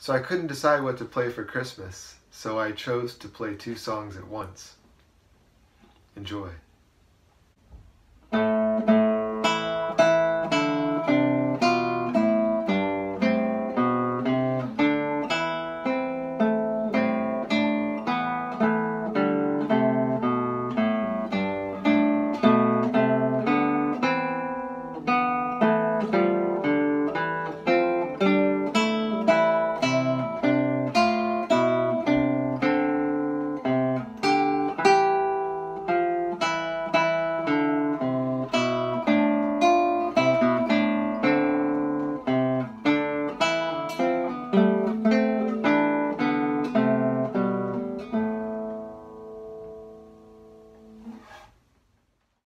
So I couldn't decide what to play for Christmas, so I chose to play two songs at once. Enjoy.